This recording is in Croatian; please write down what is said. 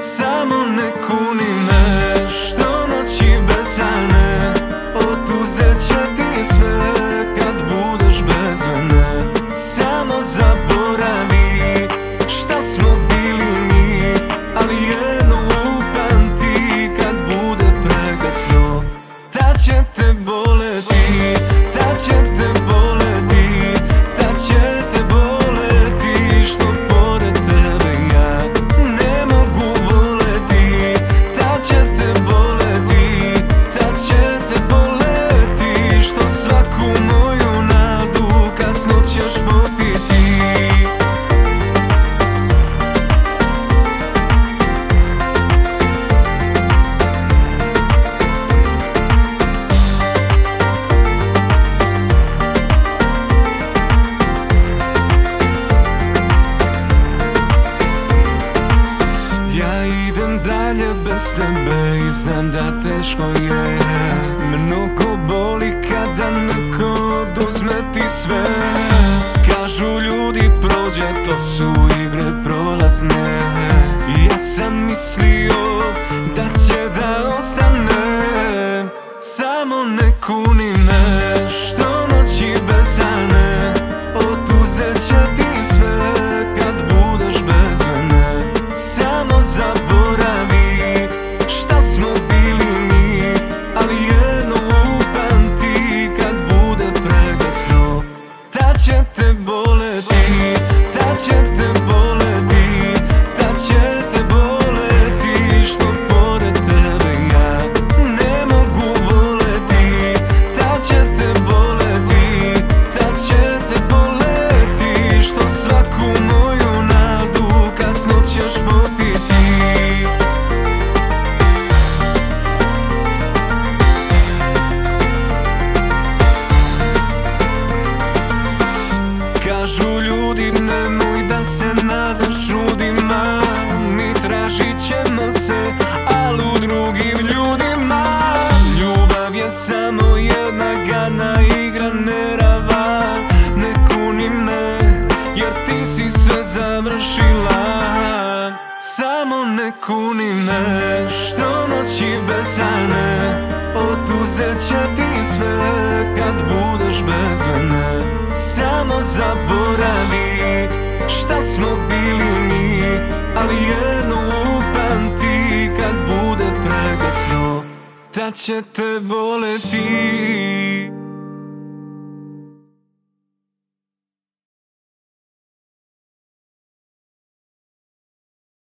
Samo neku ni Znam da teško je. Mnogo boli kada neko oduzme ti sve. Kažu ljudi prođe, to su igre prolazne. Ja sam mislio da će da ostane. Samo ne kuni me Što noći bez që të bolë ti Ta që të bolë Puni me što noći besane Oduzet će ti sve kad budeš bez mene. Samo zaboravi šta smo bili mi Ali jedno upamti kad bude prekasno Da će te boleti